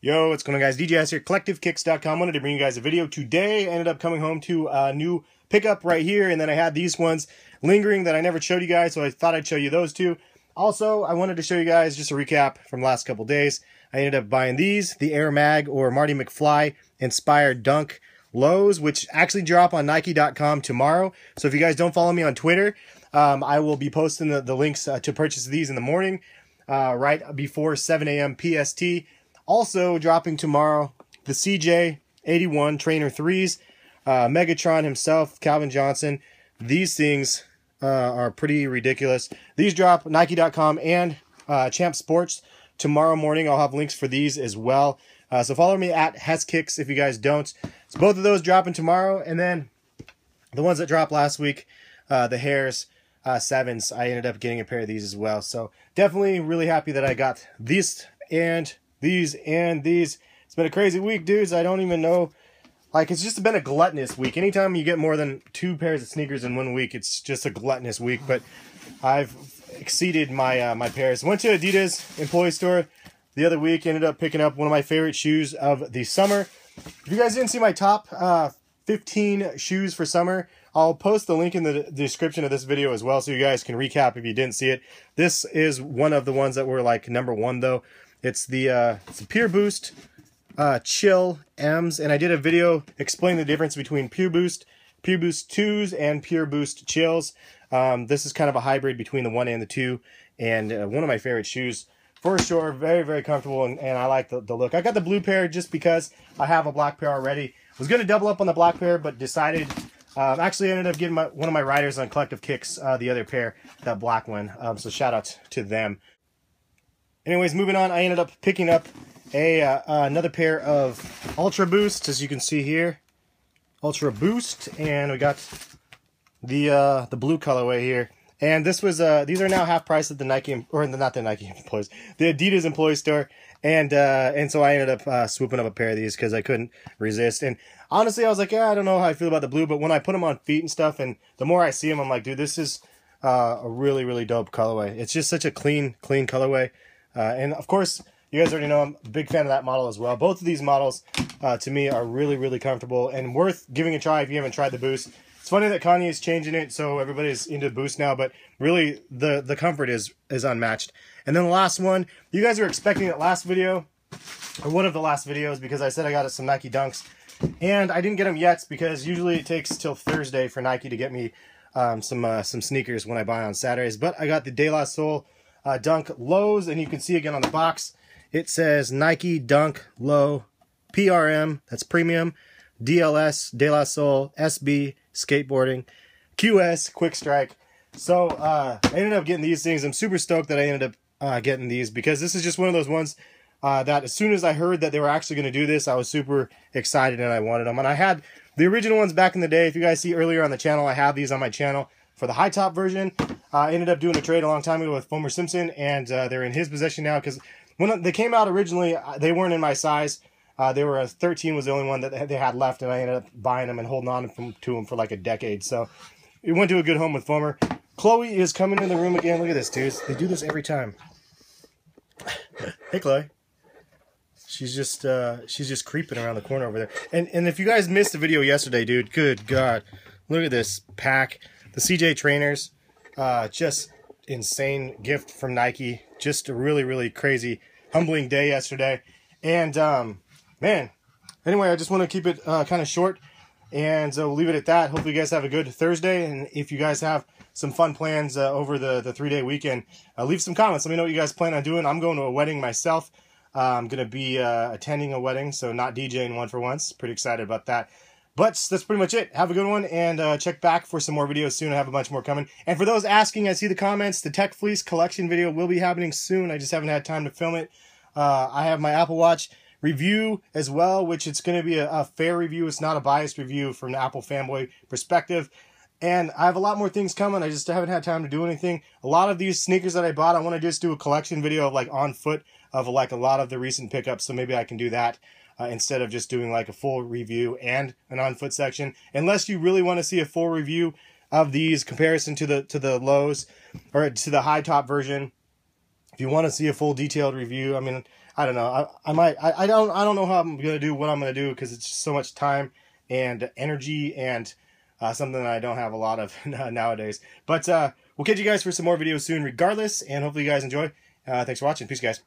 Yo, what's going on guys? DJ Hes here, CollectiveKicks.com. Wanted to bring you guys a video today. Ended up coming home to a new pickup right here, and then I had these ones lingering that I never showed you guys, so I thought I'd show you those two. Also, I wanted to show you guys just a recap from last couple days. I ended up buying these, the Air Mag or Marty McFly inspired dunk lows, which actually drop on Nike.com tomorrow. So if you guys don't follow me on Twitter, um, I will be posting the, the links uh, to purchase these in the morning, uh, right before 7 a.m. PST. Also dropping tomorrow, the CJ 81 Trainer 3s, uh, Megatron himself, Calvin Johnson. These things uh, are pretty ridiculous. These drop Nike.com and uh, Champ Sports tomorrow morning. I'll have links for these as well. Uh, so follow me at HesKicks if you guys don't. So both of those dropping tomorrow, and then the ones that dropped last week, uh, the Hares uh, sevens. I ended up getting a pair of these as well. So definitely really happy that I got these and these and these. It's been a crazy week, dudes. I don't even know. Like, it's just been a gluttonous week. Anytime you get more than two pairs of sneakers in one week, it's just a gluttonous week. But I've exceeded my uh, my pairs. Went to Adidas employee store the other week. Ended up picking up one of my favorite shoes of the summer. If you guys didn't see my top uh, 15 shoes for summer, I'll post the link in the description of this video as well so you guys can recap if you didn't see it. This is one of the ones that were like number one though. It's the, uh, it's the Pure Boost uh, Chill M's, and I did a video explaining the difference between Pure Boost, Pure Boost 2s, and Pure Boost Chills. Um, this is kind of a hybrid between the 1 and the 2, and uh, one of my favorite shoes for sure. Very, very comfortable, and, and I like the, the look. I got the blue pair just because I have a black pair already. Was going to double up on the black pair, but decided um, actually, I ended up getting my, one of my riders on Collective Kicks, uh, the other pair, that black one. Um, so shout out to them. Anyways, moving on, I ended up picking up a uh, uh, another pair of Ultra Boost, as you can see here. Ultra Boost, and we got the uh, the blue colorway here. And this was uh these are now half price at the Nike or not the Nike employees, the Adidas employee store. And uh and so I ended up uh, swooping up a pair of these because I couldn't resist. And honestly, I was like, yeah, I don't know how I feel about the blue, but when I put them on feet and stuff, and the more I see them, I'm like, dude, this is uh, a really really dope colorway. It's just such a clean clean colorway. Uh, and of course, you guys already know I'm a big fan of that model as well. Both of these models, uh, to me, are really, really comfortable and worth giving a try if you haven't tried the Boost. It's funny that Kanye is changing it, so everybody's into the Boost now, but really, the, the comfort is, is unmatched. And then the last one, you guys were expecting that last video, or one of the last videos, because I said I got some Nike Dunks, and I didn't get them yet because usually it takes till Thursday for Nike to get me um, some uh, some sneakers when I buy on Saturdays. But I got the De La Soul uh, Dunk Lows, and you can see again on the box, it says Nike Dunk Low PRM, that's premium, DLS, De La Soul, SB, skateboarding, QS, Quick Strike. So uh, I ended up getting these things. I'm super stoked that I ended up uh, getting these because this is just one of those ones uh, that as soon as I heard that they were actually going to do this, I was super excited and I wanted them. And I had the original ones back in the day. If you guys see earlier on the channel, I have these on my channel for the high top version. Uh, I ended up doing a trade a long time ago with Fomer Simpson, and uh, they're in his possession now because when they came out originally, uh, they weren't in my size. Uh, they were a 13 was the only one that they had left, and I ended up buying them and holding on to them for like a decade. So it went to a good home with Fomer. Chloe is coming in the room again. Look at this, dudes. They do this every time. hey, Chloe. She's just uh, she's just creeping around the corner over there. And and if you guys missed the video yesterday, dude, good God, look at this pack. The CJ trainers, uh, just insane gift from Nike. Just a really really crazy, humbling day yesterday. And um, man, anyway, I just want to keep it uh, kind of short, and uh, we'll leave it at that. Hopefully, you guys have a good Thursday, and if you guys have some fun plans uh, over the the three day weekend, uh, leave some comments. Let me know what you guys plan on doing. I'm going to a wedding myself. Uh, I'm going to be uh, attending a wedding, so not DJing one for once. Pretty excited about that. But that's pretty much it. Have a good one, and uh, check back for some more videos soon. I have a bunch more coming. And for those asking, I see the comments. The Tech Fleece collection video will be happening soon. I just haven't had time to film it. Uh, I have my Apple Watch review as well, which it's going to be a, a fair review. It's not a biased review from an Apple fanboy perspective. And I have a lot more things coming. I just haven't had time to do anything. A lot of these sneakers that I bought, I want to just do a collection video of like on foot of like a lot of the recent pickups. So maybe I can do that uh, instead of just doing like a full review and an on foot section. Unless you really want to see a full review of these comparison to the to the lows or to the high top version. If you want to see a full detailed review, I mean, I don't know. I, I might. I, I don't. I don't know how I'm gonna do what I'm gonna do because it's just so much time and energy and uh, something that I don't have a lot of nowadays. But uh, we'll catch you guys for some more videos soon, regardless. And hopefully you guys enjoy. Uh, thanks for watching. Peace, guys.